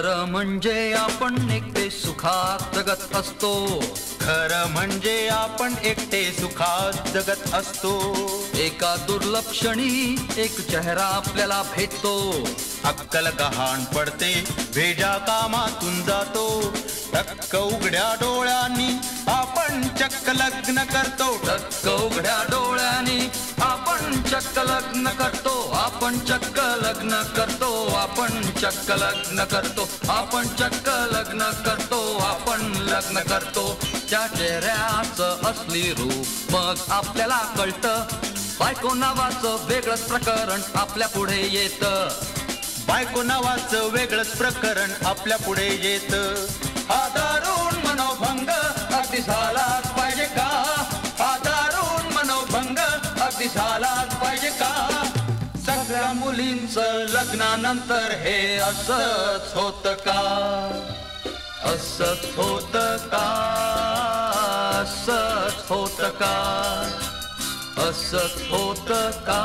खरं म्हणजे आपण एकटे सुखात जगत असतो. खरं म्हणजे आपण एकटे सुखात जगत असतो. एका दुर्लक्षणी एक चेहरा आपल्याला भेटतो. अक्कल गहाण पडते भेजा कामातून जातो. टक्क उघड्या डोळ्यांनी आपण चक्क लग्न करतो. टक्क उघड्या डोळ्यांनी आपण चक्क लग्न करतो. आपण चक्क लग्न करतो आपण चक्क लग्न करतो. आपण चक्क लग्न करतो आपण लग्न करतो. त्या चेहऱ्याचं असली रूप मग आपल्याला कळतं. बायको नावाचं वेगळंच प्रकरण आपल्या पुढे येतं. बायको नावाचं वेगळंच प्रकरण आपल्या पुढे येत. हा दारुण मनोभंग अगदी झालाच पाहिजे का? हा दारुण मनोभंग अगदी झालाच पाहिजे का? मुलींचं लग्नानंतर हे असंच होत का? असंच होत का? असंच होत का? असंच होत का?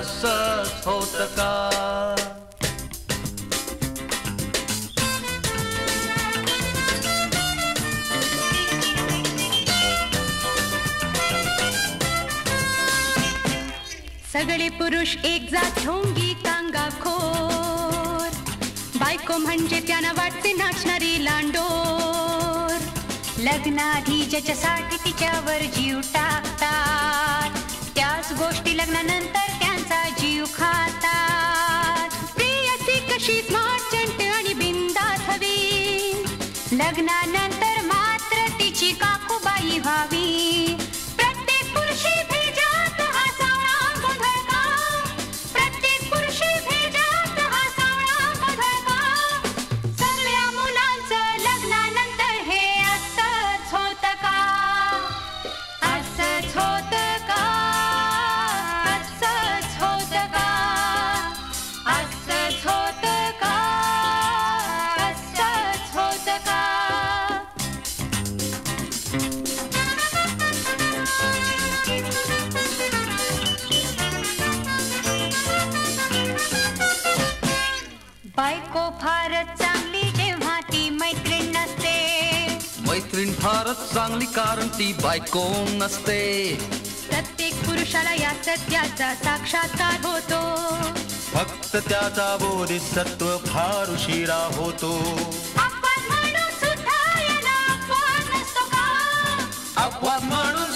असंच होत का? सगळे पुरुष एक जात ढोंगी कांगा खोर बायको म्हणजे त्यांना वाटते नाचणारी लांडोर. लग्नाआधी ज्याच्यासाठी तिच्यावर जीव टाकतात. त्याच गोष्टी लग्नानंतर त्यांचा जीव खातात. प्रियसी कशी स्मार्ट चंट आणि बिंदास हवी. लग्नानंतर बायको फारच चांगली जेव्हा ती मैत्रीण नसते. मैत्रीण फारच चांगली कारण ती बायको नसते. प्रत्येक पुरुषाला या सत्याचा साक्षात्कार होतो. फक्त त्याचा बोधिसत्व फार उशिरा होतो. आपण म्हणून सुद्धा याला अपवाद नसतो का? अपवाद म्हणून